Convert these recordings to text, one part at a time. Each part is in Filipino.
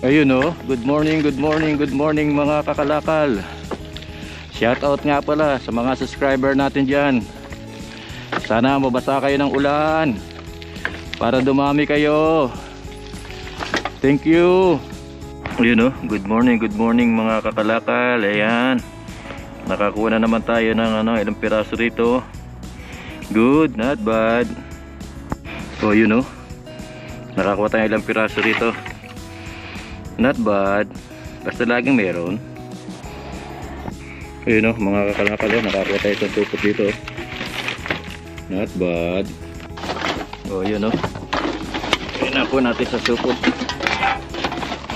Ayun oh, good morning, good morning, good morning mga kakalakal. Shout out nga pala sa mga subscriber natin dyan. Sana mabasa kayo ng ulan para dumami kayo. Thank you. Ayun oh, good morning, good morning mga kakalakal. Ayan. Nakakuha na naman tayo ng ano, ilang piraso rito. Good, not bad. Oh, yun oh. Nakakuha tayo ilang piraso rito. Not bad. Basta laging meron. Ayun o, mga kakalakal o. Nakakuha tayo sa tupot dito. Not bad. O, yun o. Ayun ako natin sa supot.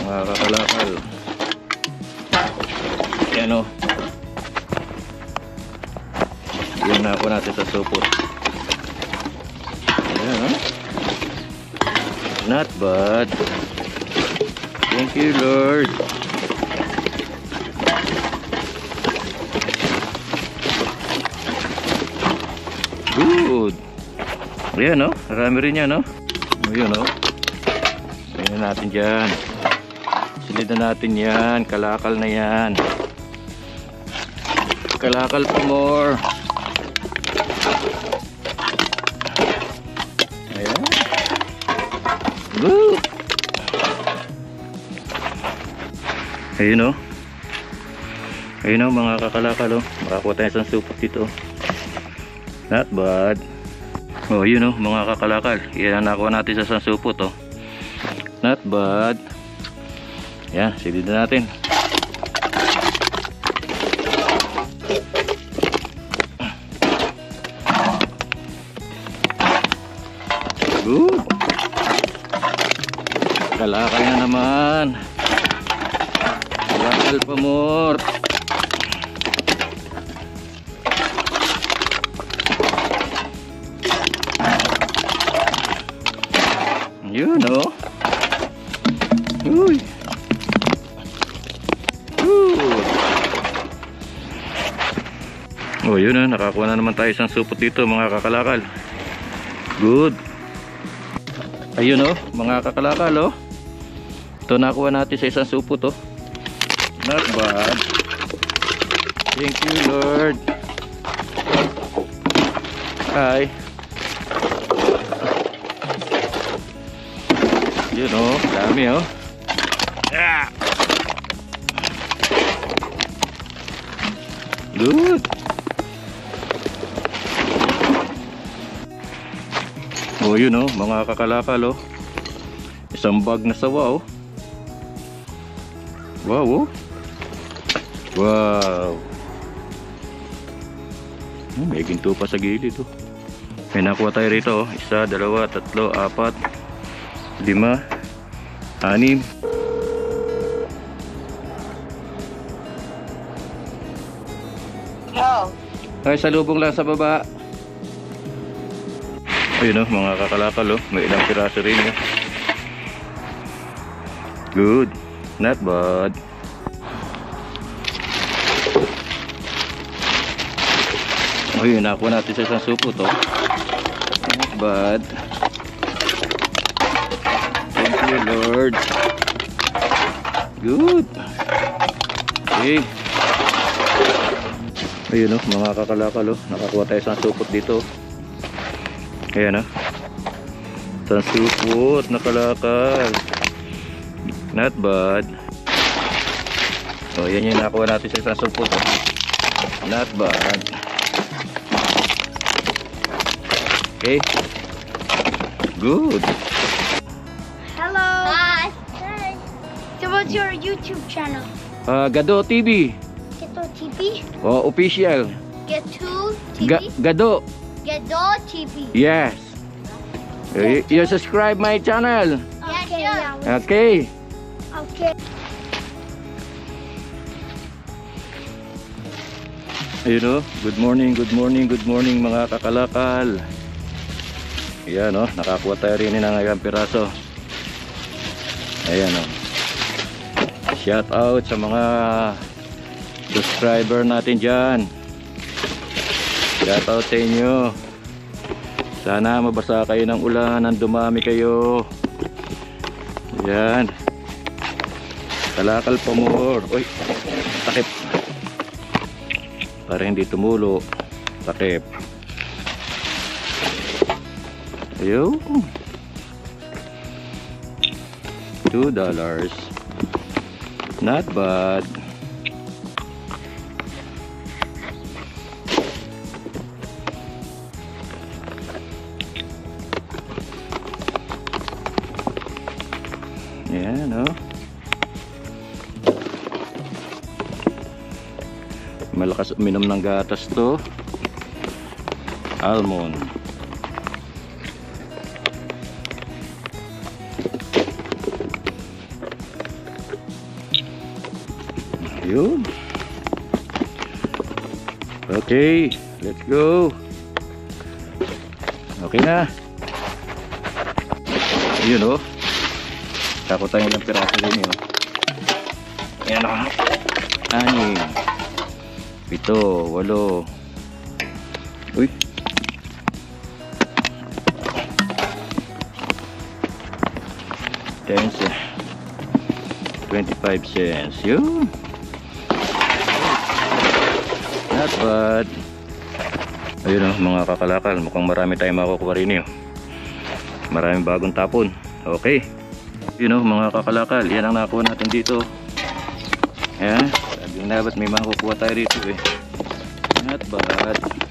Mga kakalakal. Ayan o. Yun na ako natin sa supot. Ayan o. Not bad. Thank you, Lord. Good. Ayan, no? Marami rin yan, no? Ayan, no? Ayan natin dyan. Silid na natin yan. Kalakal na yan. Kalakal pa more. Ayun o. Ayun o mga kakalakal o. Makakuha tayo isang supot dito. Not bad. O yun o mga kakalakal. Yan nakuha natin sa isang supot o. Not bad. Yan, silid na natin. Good. Kalakal na naman. Bakal pa more. Yun oh. Uy. Oh, yun oh. Nakakuha na naman tayo isang supot dito mga kakalakal. Good. Ayun oh, mga kakalakal oh. Ito nakuha natin sa isang supot oh. Not bad. Thank you, Lord. Hi. Yun oh, dami oh. Ah. Good. Oh, yun oh, mga kakalakal oh. Isang bag na sawa oh. Wow oh. Wow. Oh, may ginto pa sa gilid oh. May nakuha tayo rito oh. Isa, dalawa, tatlo, apat, lima, anim. No. Ay, salubong lang sa baba. Ayun oh, mga kakalakal oh. May ilang piraso rin oh. Good. Not bad. Oh, yun. Nakuha natin sa isang supo to. Not bad. Thank you, Lord. Good. Okay. Ayun oh, mga kakalakal oh. Nakakuha tayo sa supot dito. Ayan oh. Sa supot, nakalakal. Not bad. Oh, yan yung nakuha natin sa isang supot. Oh. Not bad. Okay. Good. Hello. Hi. Hi. So what's your YouTube channel? Uh, Gado TV. Geto TV. Oh, official. Geto TV. Ga Gado. Gedo TV. Yes. You, you subscribe my channel. Okay. Yeah. Okay. Okay. Ayun oh, good morning, good morning, good morning mga kakalakal. Ayan oh, nakakuha tayo rin ng ilang piraso. Ayan oh. Shout out sa mga subscriber natin dyan. Shout out sa inyo. Sana mabasa kayo ng ulan, nang dumami kayo. Ayan. Kalakal pa more. Uy, takip. Para hindi tumulo. Takip. Ayun. Two dollars. Not bad. Yan, oh. Malakas uminom ng gatas to. Almond. Ayun. Okay, let's go. Okay na. Ayun oh. Tako tayo ng piraso rin yun. Ayan o. Anim. Pito. Walo. Uy. Ten cents. 25 cents. Yun. Bad. Ayun o, mga kakalakal. Mukhang marami tayong makukuha rin yun. Maraming bagong tapon. Okay. Yun o, mga kakalakal. Yan ang nakuha natin dito. Ayan. Sabi nga ba't may makukuha tayo dito eh. Not bad.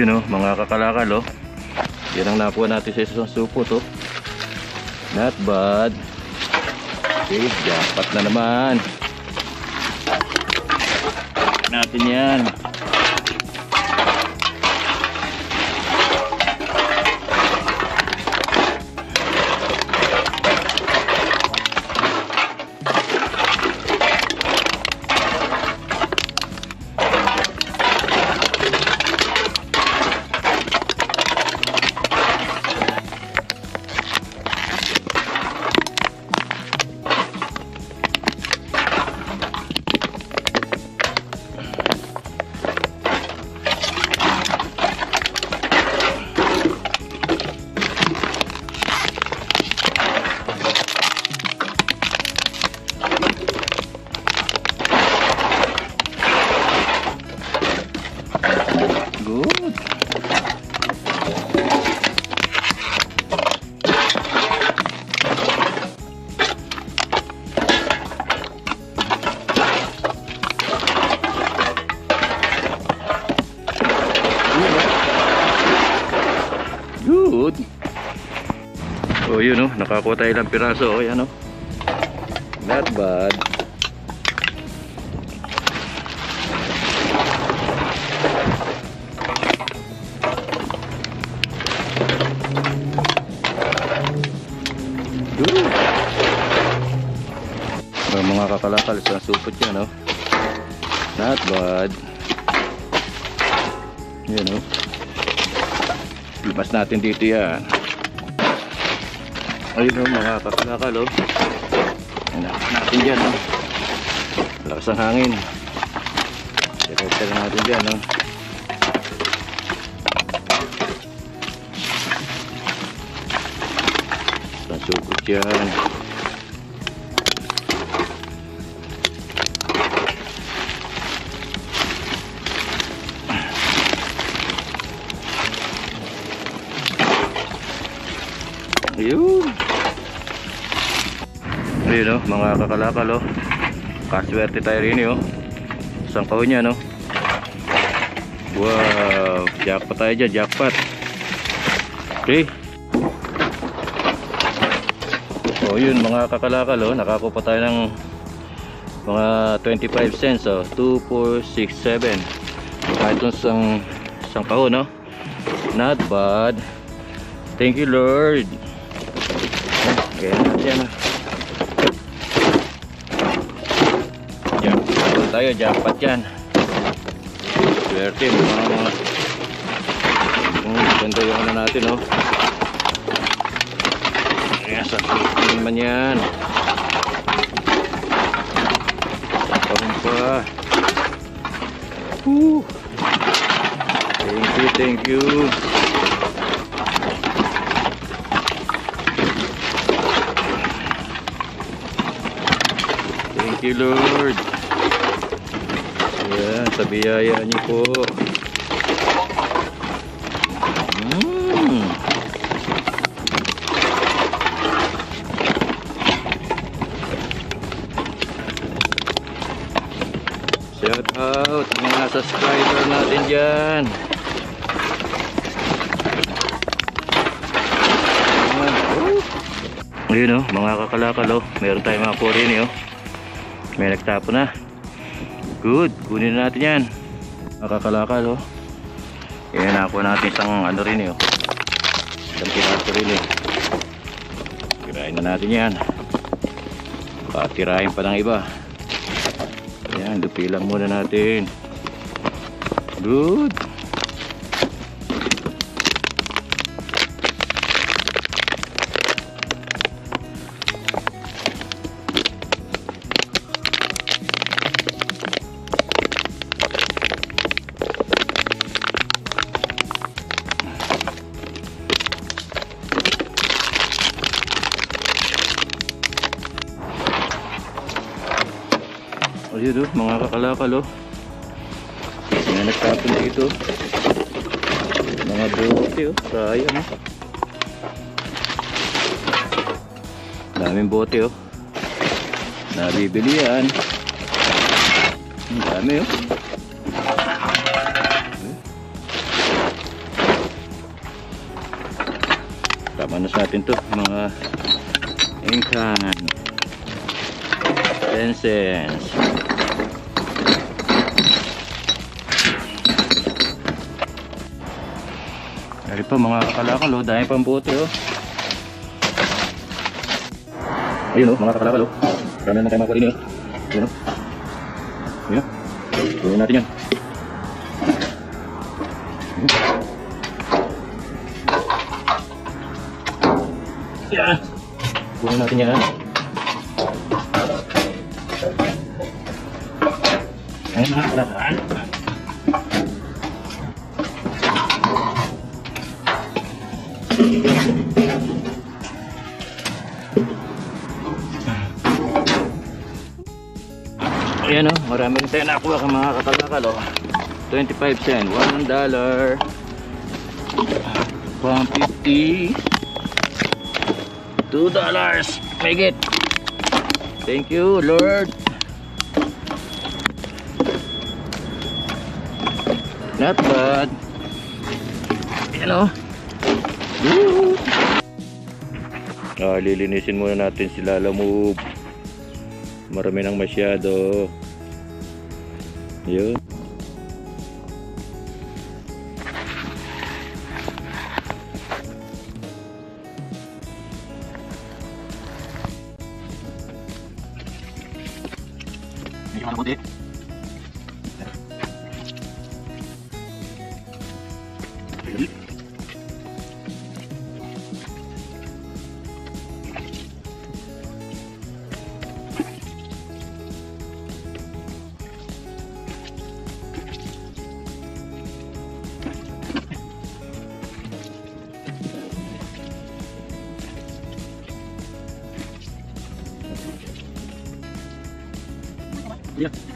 Yun oh, mga kakalakal oh. Yan ang nakuha natin sa isang supot oh. Not bad. Okay, jackpot na naman. Natin yan. Nakakuha tayo ng piraso. Oh, yan oh. Not bad. Good. Oh, mga kakalakal sa supot yan, oh. Not bad. Yan, oh. Lipas natin dito yan. Ayun, oh, mga kakalakal. Anak natin dyan, oh. Lakas ang hangin. Direkta na natin dyan, oh. Pasukot yan. Ayun oh, mga kakalakal oh. Kaswerte tayo rin oh. Isang kahon yan oh. Wow, jackpot tayo dyan, jackpot. Okay. Oh, yun mga kakalakal oh, nakakuha tayo ng mga 25 cents oh, 2 4 6 7. Kahit dun sang isang kahon no. Not bad. Thank you Lord. Okay, natin ah. Jackpot tayo, jackpot yan. Swerte, mga mga... Oh, ganda yung ano natin, oh. Sa ano naman yan. Tapang pa. Woo! Thank you, thank you. Thank you, Lord. Sa biyaya niyo po. Mm. Shout out mga subscriber natin dyan. Ayun oh, mga kakalakal oh. Meron tayong mga kurini oh. May nagtapo na. Good, kunin na natin yan. Mga kakalakal oh. Yan ako natin isang ano rin eh oh. Isang piraso rin eh. Tirahin na natin yan. Patirahin pa ng iba. Ayan, lupilang muna natin. Good. Kakalakal oh. Mga nagtapon dito. Mga bote oh, sayang oh. Daming bote oh. Nabibili yan. Ang dami oh. Tama na sa atin to, mga engkan. 10 cents. Pa mga kakalakal oh, dahil pang bote oh. Ayun oh, mga kakalakal oh. Marami na tayo makuha din oh. Ayun oh. Ayun oh. Gawin natin yan. Yan. Gawin natin yan. Ayun mga kakalakal. Ayan o, marami rin tayo nakuha ka mga kakalakal o. 25 cent, 1 dollar, 150, 2 dollars, make it. Thank you, Lord. Not bad. Ayan o. Woo! Ah, lilinisin muna natin si Lala Move. Marami nang masyado. Yun. Yeah.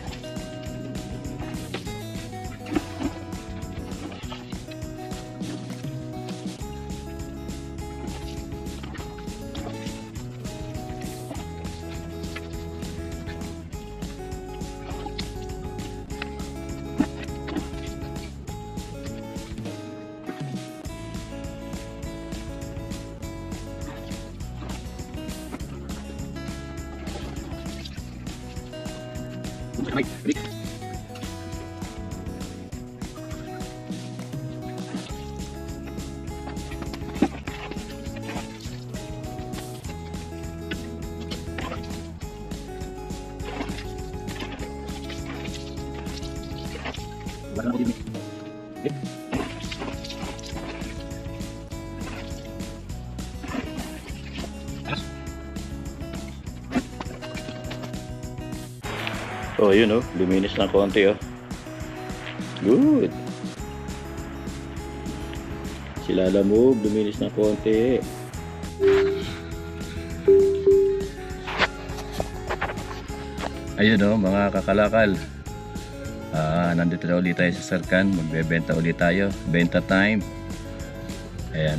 はい。Oh, yun oh, luminis ng konti oh. Good. Sila lamog, luminis ng konti. Ayun oh, mga kakalakal. Ah, nandito na ulit tayo sa Sarkan. Magbebenta ulit tayo. Benta time. Ayan.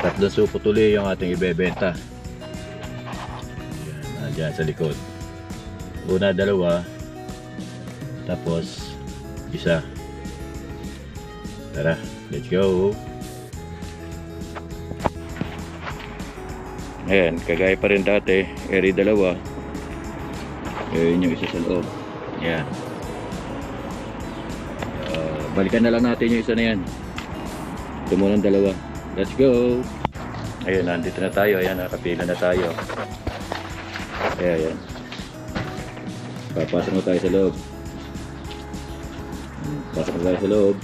Tatlong supo tuloy yung ating ibebenta. Ayan, nandiyan sa likod. Una, dalawa. Tapos, isa. Tara, let's go. Ayan, kagaya pa rin dati. Eri dalawa. Ayan yung isa sa loob. Ayan. Ah, balikan na lang natin yung isa na yan. Ito dalawa. Let's go. Ayun, nandito na tayo. Ayan, nakapila na tayo. Ayan, ayan. Papasok na tayo sa loob. Pasok na tayo sa loob.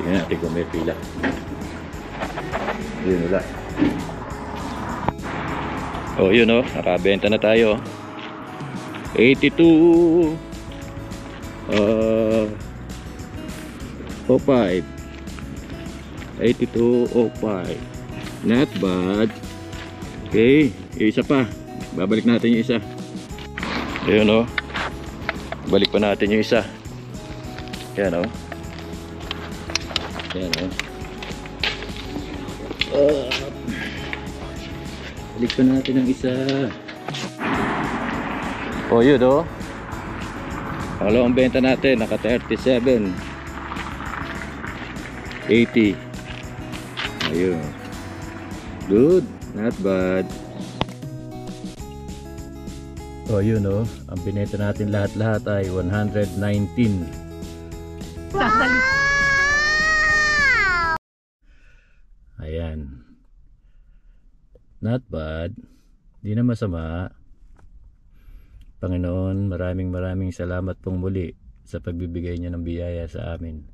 Tingnan natin kung may pila. Yun, wala. Oh, yun oh. Nakabenta na tayo. 82 uh, 05 8205 not bad okay isa pa babalik natin yung isa ayun o balik pa natin yung isa yan o yan o uh, balik pa natin ang isa Oh, yun oh. Pangalawang benta natin, naka 37. 80. Ayun. Good, not bad. Oh, yun oh. Ang binenta natin lahat-lahat ay 119. Ayan. Not bad. Di na masama. Panginoon, maraming maraming salamat pong muli sa pagbibigay niyo ng biyaya sa amin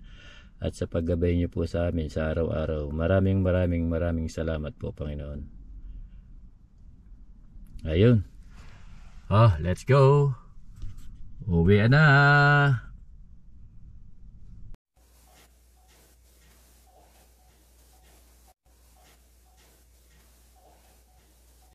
at sa paggabay niyo po sa amin sa araw-araw. Maraming maraming maraming salamat po, Panginoon. Ayun. Ah, let's go. Uwi na.